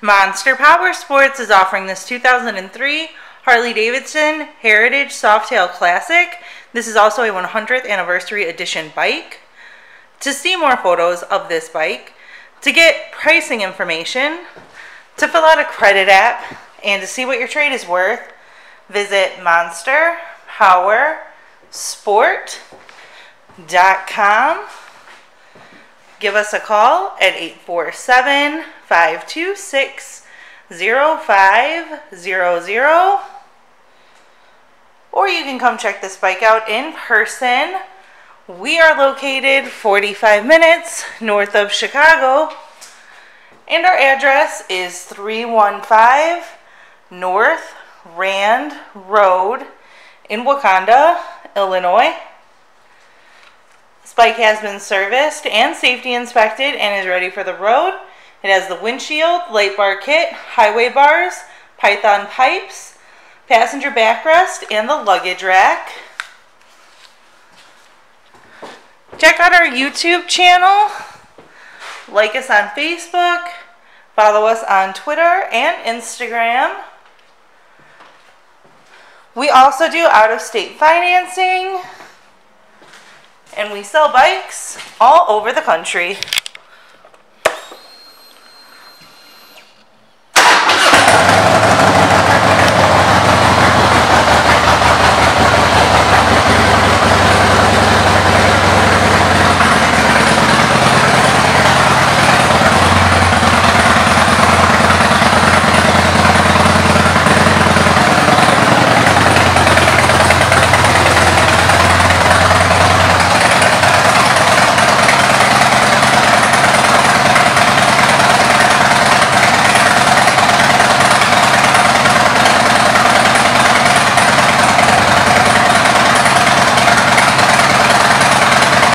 Monster Powersports is offering this 2003 Harley Davidson Heritage Softail Classic. This is also a 100th anniversary edition bike. To see more photos of this bike, to get pricing information, to fill out a credit app, and to see what your trade is worth, visit monsterpowersport.com. Give us a call at 847 526 0500. Or you can come check this bike out in person. We are located 45 minutes north of Chicago. And our address is 315 North Rand Road in Wauconda, Illinois. This bike has been serviced and safety inspected and is ready for the road. It has the windshield, light bar kit, highway bars, python pipes, passenger backrest, and the luggage rack. Check out our YouTube channel. Like us on Facebook. Follow us on Twitter and Instagram. We also do out of state financing. And we sell bikes all over the country.